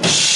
나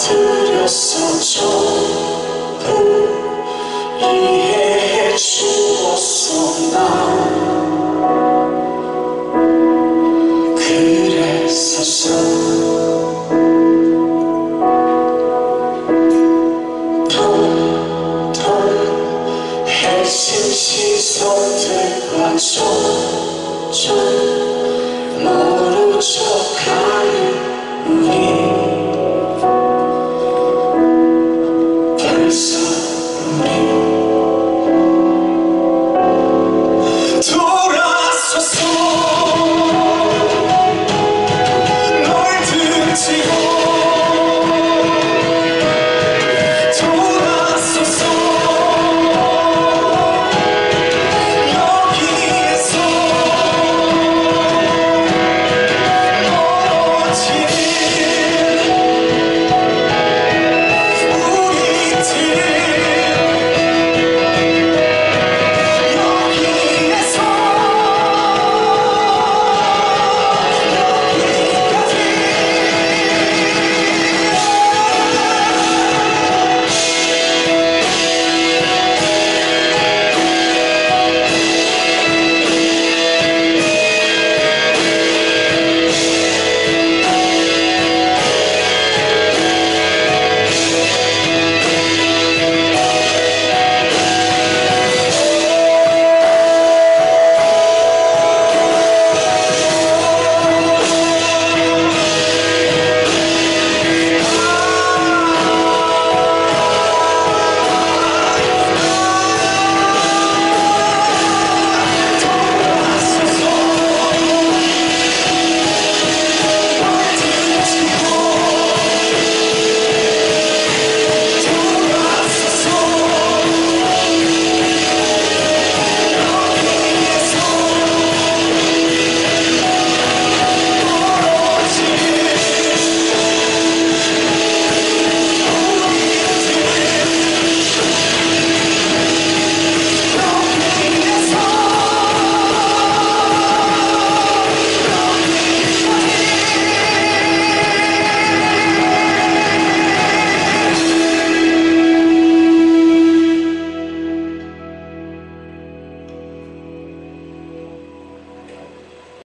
받으렸어 저를 이해해 주었어 나 그랬었어. 시선들과 점점 모른 척하